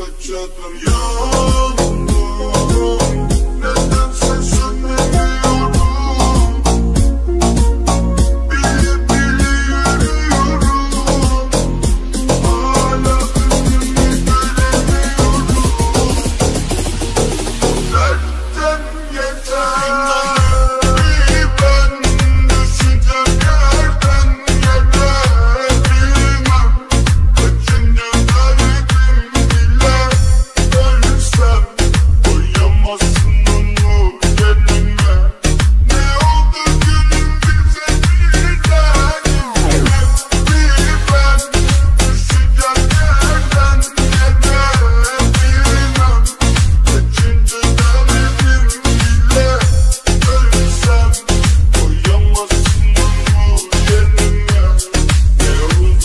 Yo